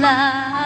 la